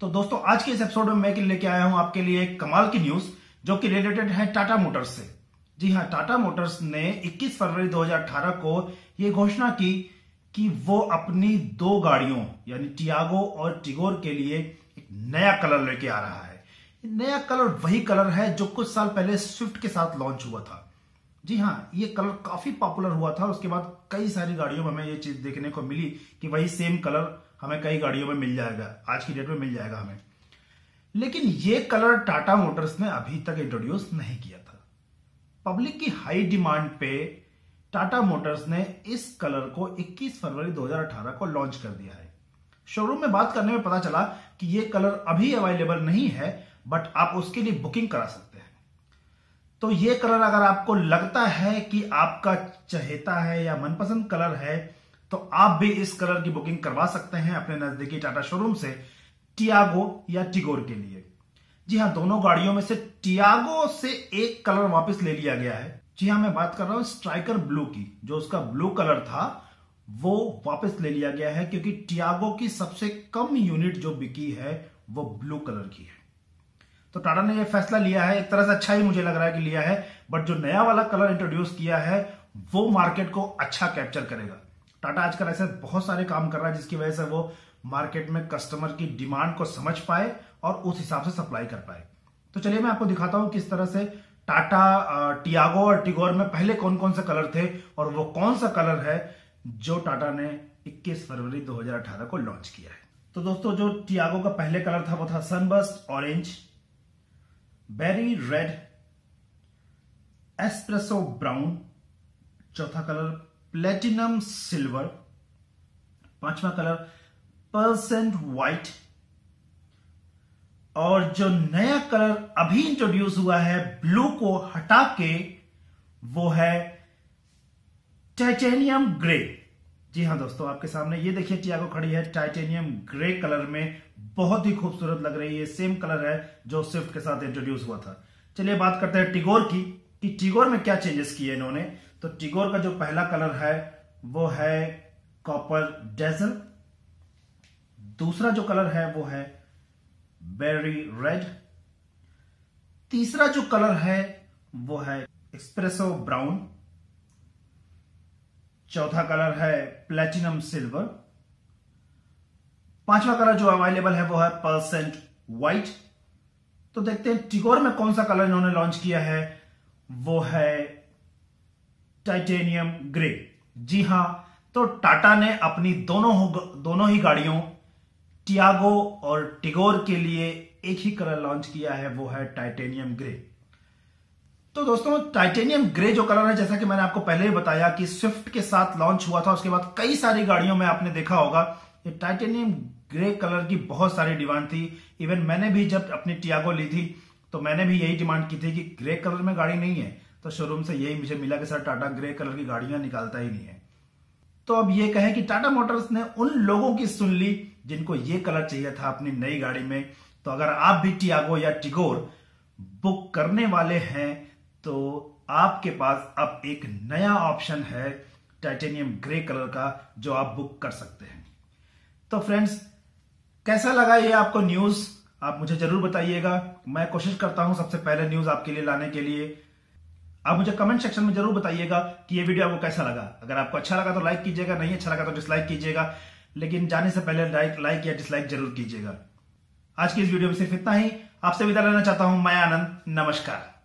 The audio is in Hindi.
तो दोस्तों, आज के इस एपिसोड में मैं लेके आया हूँ आपके लिए एक कमाल की न्यूज़ जो कि रिलेटेड है टाटा मोटर्स से। जी हाँ टाटा मोटर्स ने 21 फरवरी 2018 को यह घोषणा की कि वो अपनी दो गाड़ियों, यानी टियागो और टिगोर के लिए एक नया कलर लेके आ रहा है। नया कलर वही कलर है जो कुछ साल पहले स्विफ्ट के साथ लॉन्च हुआ था। जी हाँ ये कलर काफ़ी पॉपुलर हुआ था उसके बाद कई सारी गाड़ियों में हमें ये चीज़ देखने को मिली कि वही सेम कलर हमें कई गाड़ियों में मिल जाएगा, आज की डेट में मिल जाएगा हमें। लेकिन ये कलर टाटा मोटर्स ने अभी तक इंट्रोड्यूस नहीं किया था। पब्लिक की हाई डिमांड पे टाटा मोटर्स ने इस कलर को 21 फरवरी 2018 को लॉन्च कर दिया है। शोरूम में बात करने में पता चला कि ये कलर अभी अवेलेबल नहीं है बट आप उसके लिए बुकिंग करा सकते हैं। तो ये कलर अगर आपको लगता है कि आपका चहेता है या मनपसंद कलर है तो आप भी इस कलर की बुकिंग करवा सकते हैं अपने नजदीकी टाटा शोरूम से टियागो या टिगोर के लिए। जी हाँ दोनों गाड़ियों में से टियागो से एक कलर वापस ले लिया गया है। जी हाँ मैं बात कर रहा हूँ स्ट्राइकर ब्लू की। जो उसका ब्लू कलर था, वो वापस ले लिया गया है क्योंकि टियागो की सबसे कम यूनिट जो बिकी है, वो ब्लू कलर की है। तो टाटा ने यह फैसला लिया है। एक तरह से अच्छा ही मुझे लग रहा है कि लिया है, बट जो नया वाला कलर इंट्रोड्यूस किया है, वो मार्केट को अच्छा कैप्चर करेगा। टाटा आजकल ऐसे बहुत सारे काम कर रहा है जिसकी वजह से वो मार्केट में कस्टमर की डिमांड को समझ पाए और उस हिसाब से सप्लाई कर पाए। तो चलिए मैं आपको दिखाता हूँ किस तरह से टाटा टियागो और टिगोर में पहले कौन कौन से कलर थे और वो कौन सा कलर है जो टाटा ने 21 फरवरी 2018 को लॉन्च किया है। तो दोस्तों, जो टियागो का पहले कलर था वो था sunburst, orange, berry, red, espresso brown, चौथा कलर प्लेटिनम सिल्वर पांचवा कलर परसेंट व्हाइट और जो नया कलर अभी इंट्रोड्यूस हुआ है ब्लू को हटा के, वो है टाइटेनियम ग्रे जी हाँ दोस्तों, आपके सामने ये देखिए टियागो खड़ी है टाइटेनियम ग्रे कलर में। बहुत ही खूबसूरत लग रही है सेम कलर है जो स्विफ्ट के साथ इंट्रोड्यूस हुआ था। चलिए बात करते हैं टिगोर की, कि टिगोर में क्या चेंजेस किए इन्होंने। तो टिगोर का जो पहला कलर है, वो है कॉपर डेजल। दूसरा जो कलर है, वो है बेरी रेड। तीसरा जो कलर है, वो है एक्सप्रेसो ब्राउन। चौथा कलर है प्लेटिनम सिल्वर। पांचवा कलर जो अवेलेबल है, वो है परसेंट व्हाइट। तो देखते हैं, टिगोर में कौन सा कलर इन्होंने लॉन्च किया है, वो है टाइटेनियम ग्रे। जी हाँ तो टाटा ने अपनी दोनों दोनों ही गाड़ियों, टियागो और टिगोर के लिए एक ही कलर लॉन्च किया है, वो है टाइटेनियम ग्रे। तो दोस्तों, टाइटेनियम ग्रे जो कलर है, जैसा कि मैंने आपको पहले ही बताया कि स्विफ्ट के साथ लॉन्च हुआ था, उसके बाद कई सारी गाड़ियों में आपने देखा होगा ये टाइटेनियम ग्रे कलर की बहुत सारी डिमांड थी। इवन मैंने भी जब अपनी टियागो ली थी तो मैंने भी यही डिमांड की थी कि ग्रे कलर में गाड़ी नहीं है। तो शोरूम से यही मुझे मिला कि सर टाटा ग्रे कलर की गाड़ियाँ निकालता ही नहीं है। तो अब ये कहें कि टाटा मोटर्स ने उन लोगों की सुन ली जिनको ये कलर चाहिए था अपनी नई गाड़ी में। तो अगर आप भी टियागो या टिगोर बुक करने वाले हैं तो आपके पास अब एक नया ऑप्शन है टाइटेनियम ग्रे कलर का, जो आप बुक कर सकते हैं। तो फ्रेंड्स कैसा लगा ये आपको न्यूज़ आप मुझे ज़रूर बताइएगा। मैं कोशिश करता हूँ सबसे पहले न्यूज़ आपके लिए लाने के लिए। आप मुझे कमेंट सेक्शन में ज़रूर बताइएगा कि ये वीडियो आपको कैसा लगा। अगर आपको अच्छा लगा तो लाइक कीजिएगा, नहीं अच्छा लगा तो डिसलाइक कीजिएगा। लेकिन जाने से पहले लाइक लाइक या डिसलाइक ज़रूर कीजिएगा। आज की इस वीडियो में सिर्फ़ इतना ही। आपसे विदा लेना चाहता हूँ, मैं आनंद। नमस्कार।